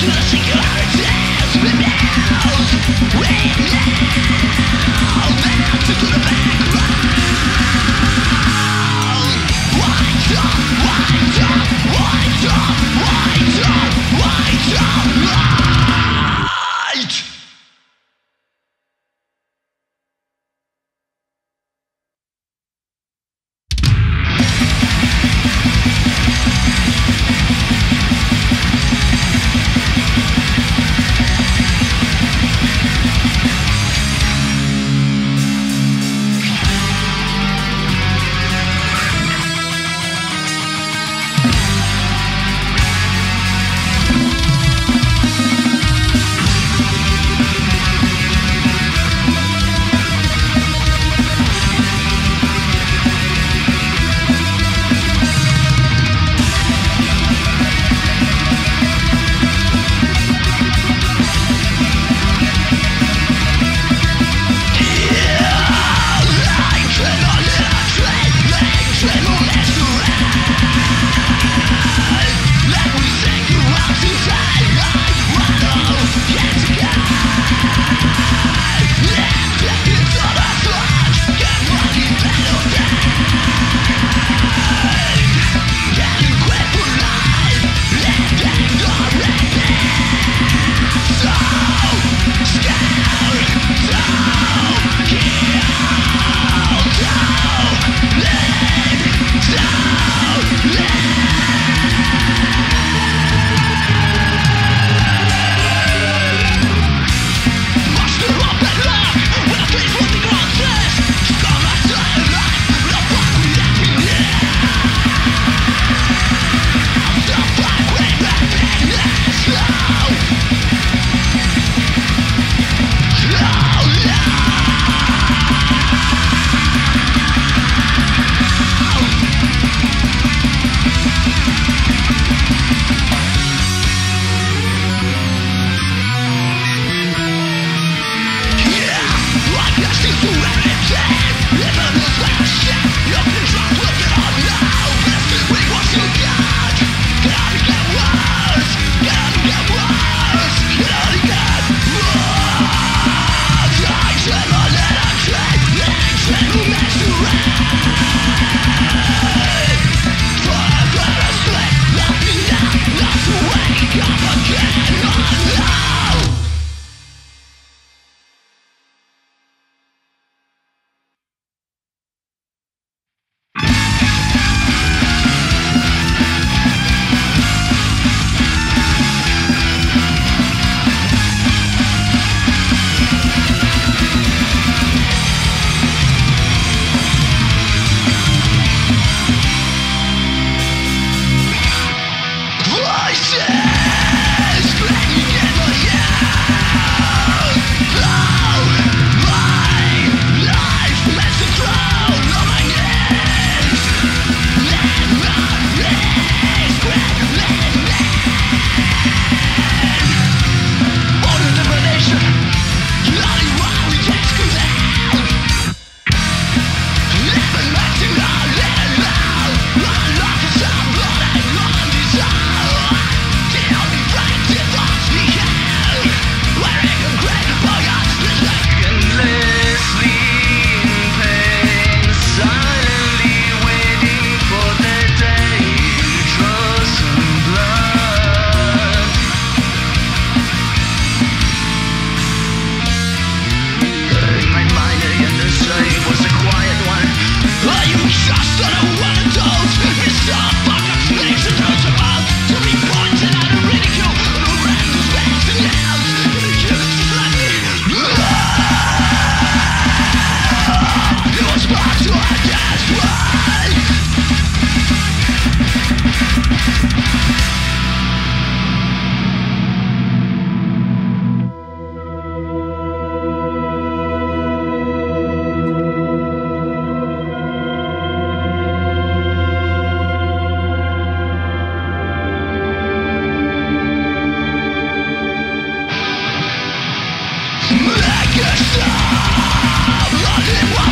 Running one way to, one way to Make yourself stop. Only one